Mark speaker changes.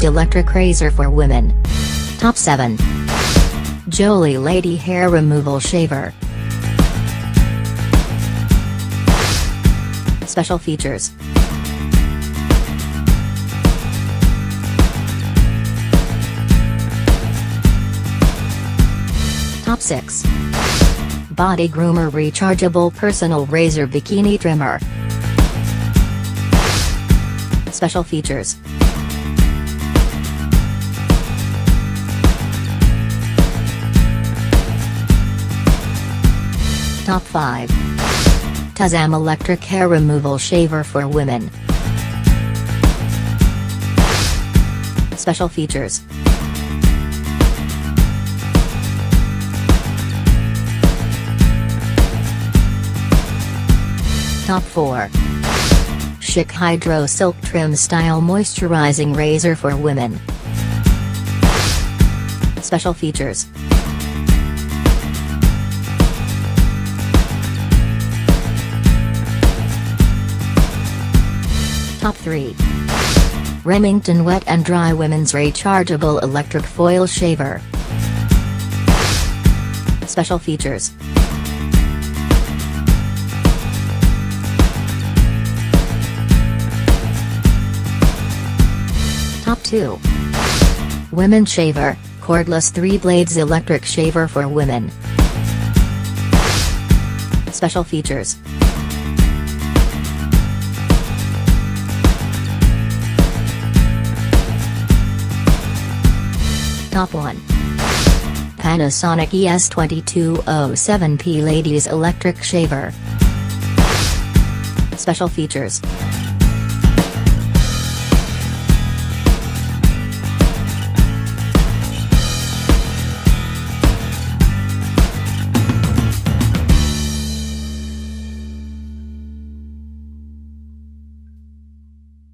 Speaker 1: best electric razor for women. Top 7. Joly Lady Hair Removal Shaver. Special features. Top 6. Body Groomer Rechargeable Personal Razor Bikini Trimmer. Special features. Top 5. Tezam Electric Hair Removal Shaver for Women. Special features. Top 4. Schick Hydro Silk Trim Style Moisturizing Razor for Women. Special features. Top 3. Remington Wet and Dry Women's Rechargeable Electric Foil Shaver. Special features. Top 2. Women Shaver, Cordless 3 Blades Electric Shaver for Women. Special features. Top 1. Panasonic ES2207P Ladies Electric Shaver. Special features.